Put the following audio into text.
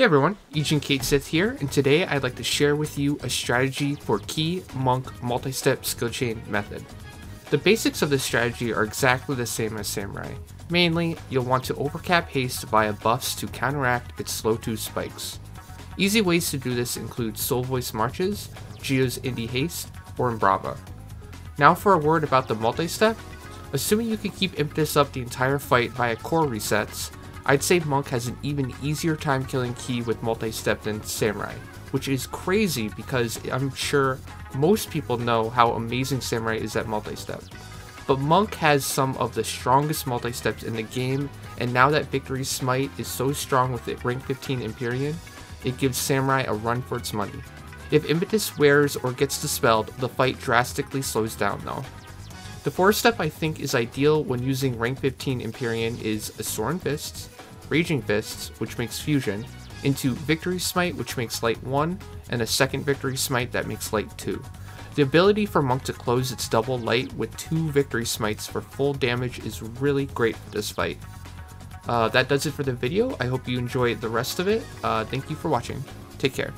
Hey everyone, Ejin Caitsith here, and today I'd like to share with you a strategy for Kei Monk multi-step skill chain method. The basics of this strategy are exactly the same as Samurai. Mainly, you'll want to overcap haste via buffs to counteract its slow 2 spikes. Easy ways to do this include Soul Voice Marches, Geo's Indi-Haste, or Embrava. Now for a word about the multi-step. Assuming you can keep Impetus up the entire fight via core resets, I'd say Monk has an even easier time killing Kei with multi-step than Samurai, which is crazy because I'm sure most people know how amazing Samurai is at multi-step. But Monk has some of the strongest multi-steps in the game, and now that Victory Smite is so strong with it rank 15 Empyrean, it gives Samurai a run for its money. If Impetus wears or gets dispelled, the fight drastically slows down though. The fourth step I think is ideal when using rank 15 Empyrean is Asuran Fists, Raging Fists, which makes fusion, into Victory Smite, which makes light 1, and a second Victory Smite that makes light 2. The ability for Monk to close its double light with two Victory Smites for full damage is really great for this fight. Uh, that does it for the video. I hope you enjoyed the rest of it. Uh, thank you for watching. Take care.